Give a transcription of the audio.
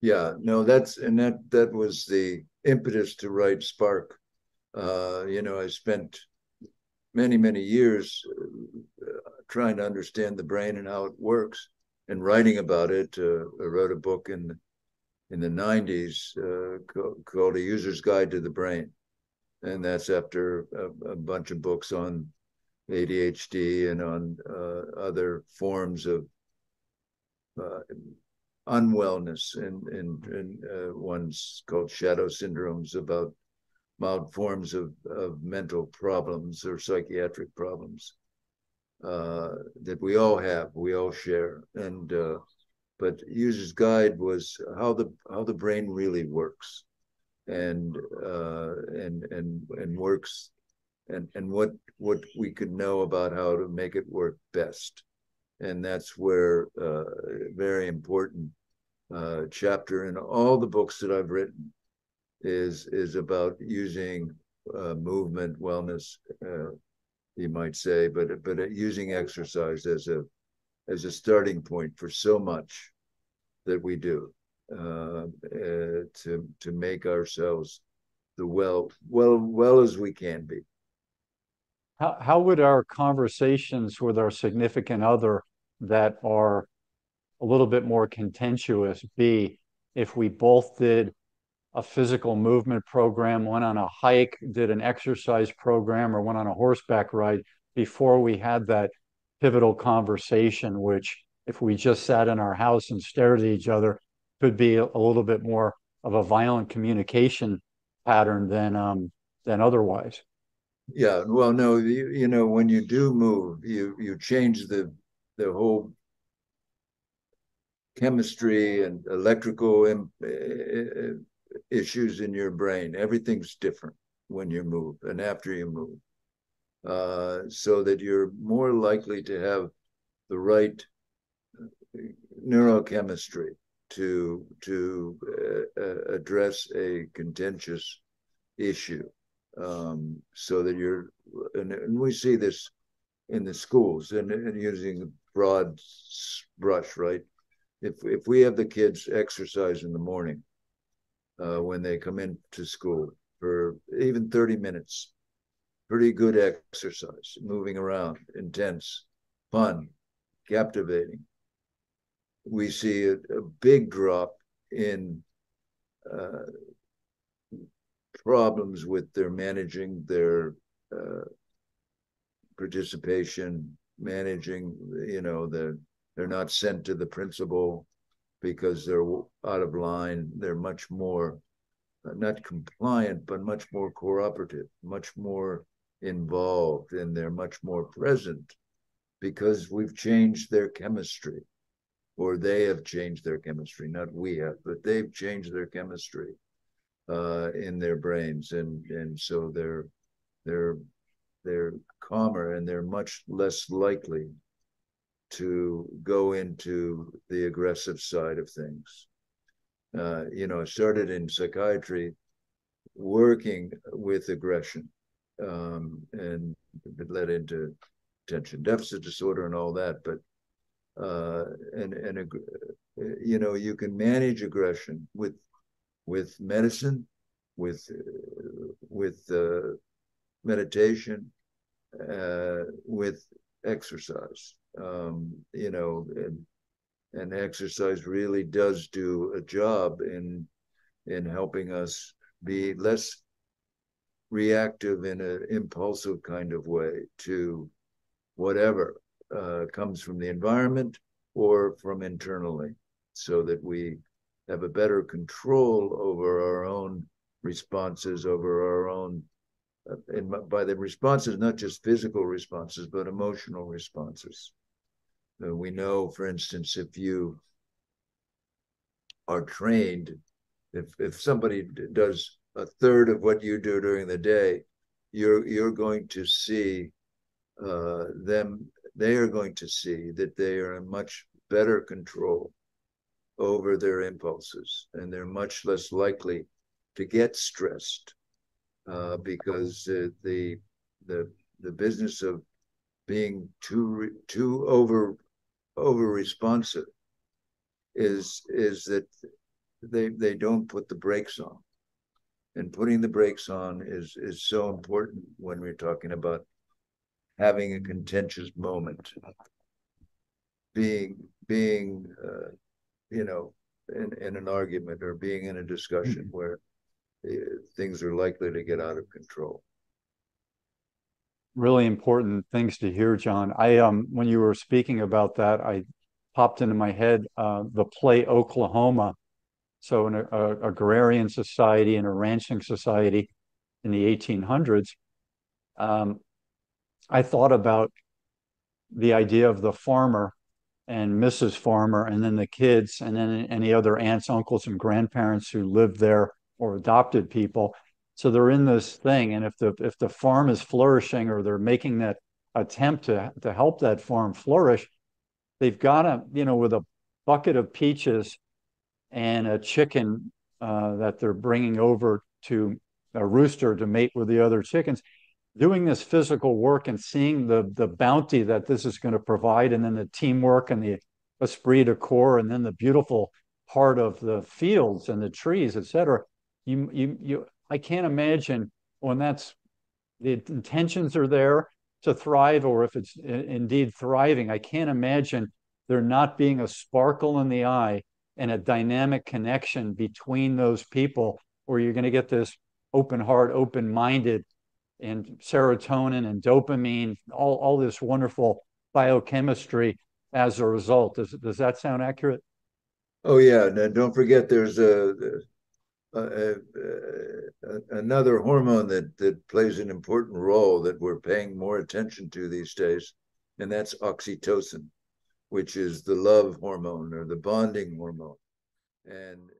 Yeah, no, that's and that that was the impetus to write Spark. Uh, you know, I spent many many years uh, trying to understand the brain and how it works, and writing about it. Uh, I wrote a book in in the '90s uh, called "A User's Guide to the Brain," and that's after a, a bunch of books on ADHD and on uh, other forms of uh, unwellness and and, uh, one's called shadow syndromes about mild forms of, of mental problems or psychiatric problems uh, that we all have, we all share. And uh, but user's guide was how the how the brain really works, and uh, and and and works, and and what what we could know about how to make it work best, and that's where uh, very important uh, chapter in all the books that I've written is is about using uh, movement, wellness, uh, you might say, but but using exercise as a as a starting point for so much that we do uh, uh, to to make ourselves the well well well as we can be. How how would our conversations with our significant other that are a little bit more contentious be if we both did a physical movement program, went on a hike, did an exercise program, or went on a horseback ride before we had that pivotal conversation, which if we just sat in our house and stared at each other, could be a, little bit more of a violent communication pattern than um, than otherwise. Yeah, well, no, you, you know, when you do move, you you change the the whole chemistry and electrical issues in your brain. Everything's different when you move and after you move, uh, so that you're more likely to have the right neurochemistry to to uh, uh, address a contentious issue, um, so that you're and, and, we see this in the schools and, and using broad brush, right? If if we have the kids exercise in the morning uh, when they come into school for even 30 minutes pretty good exercise moving around intense fun captivating. We see a, a big drop in uh, problems with their managing their uh, participation managing you know the they're not sent to the principal because they're out of line. They're much more uh, not compliant, but much more cooperative, much more involved, and they're much more present because we've changed their chemistry, or they have changed their chemistry. Not we have, but they've changed their chemistry uh, in their brains, and and so they're they're they're calmer and they're much less likely to go into the aggressive side of things. Uh, you know, started in psychiatry working with aggression um, and it led into attention deficit disorder and all that. But, uh, and, and, you know, you can manage aggression with, with medicine, with, with uh, meditation, uh, with exercise um, you know, and, and exercise really does do a job in in helping us be less reactive in an impulsive kind of way to whatever uh, comes from the environment or from internally, so that we have a better control over our own responses, over our own uh, and by the responses, not just physical responses, but emotional responses. Uh, we know, for instance, if you are trained, if if somebody does a third of what you do during the day, you're you're going to see uh, them. They are going to see that they are in much better control over their impulses, and they're much less likely to get stressed uh, because uh, the the the business of being too too over over responsive is is that they they don't put the brakes on and putting the brakes on is is so important when we're talking about having a contentious moment being being uh, you know in, in an argument or being in a discussion mm-hmm. where things are likely to get out of control really important things to hear john i um when you were speaking about that i popped into my head uh, the play oklahoma so, in a, a, agrarian society and a ranching society in the 1800s, um, I thought about the idea of the farmer and Mrs. Farmer, and then the kids, and then any other aunts, uncles, and grandparents who lived there or adopted people. So they're in this thing, and if the if the farm is flourishing or they're making that attempt to to help that farm flourish, they've got to you know with a bucket of peaches and a chicken uh, that they're bringing over to a rooster to mate with the other chickens doing this physical work and seeing the the bounty that this is going to provide and then the teamwork and the esprit de corps and then the beautiful part of the fields and the trees etc you you you i can't imagine when that's the intentions are there to thrive or if it's indeed thriving i can't imagine there not being a sparkle in the eye and a dynamic connection between those people where you're going to get this open heart, open minded, and serotonin and dopamine, all, all this wonderful biochemistry as a result. Does, does that sound accurate? Oh, yeah. And don't forget there's a, another hormone that, that plays an important role that we're paying more attention to these days, and that's oxytocin which is the love hormone or the bonding hormone. And